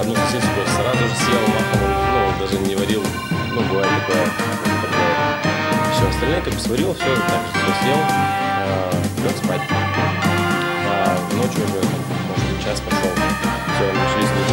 одну сосиску сразу же съел махом, ну, даже не варил, ну, бывает такое. такое. Все остальное как бы сварил, все, так, все съел, а, лег спать. А, ночью уже, может, час пошел, все, начались